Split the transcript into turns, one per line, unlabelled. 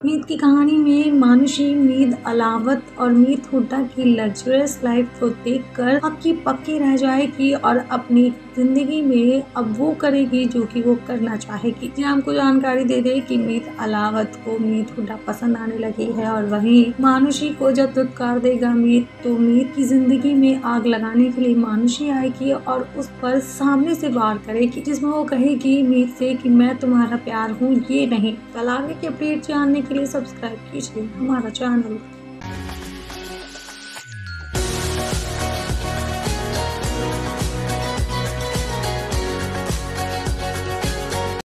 की कहानी में मानुषी मीत अलावत और मीत हुड्डा की लग्जरियस लाइफ को देखकर पक्की पक्की रह जाएगी और अपनी ज़िंदगी में अब वो करेगी जो कि वो करना चाहेगी। जी हमको जानकारी दे दे कि मीत अलावत को मीत हुड्डा पसंद आने लगी है और वहीं मानुषी को जब दुत्कार देगा मीत तो मीत की ज़िंदगी में आग लगाने के लिए मानुषी आएगी और उस पर सामने से वार करेगी, जिसमें वो कहेगी मीत से कि मैं तुम्हारा प्यार हूँ, ये नहीं। कल आगे की अपडेट जानने के लिए सब्सक्राइब कीजिए हमारा चैनल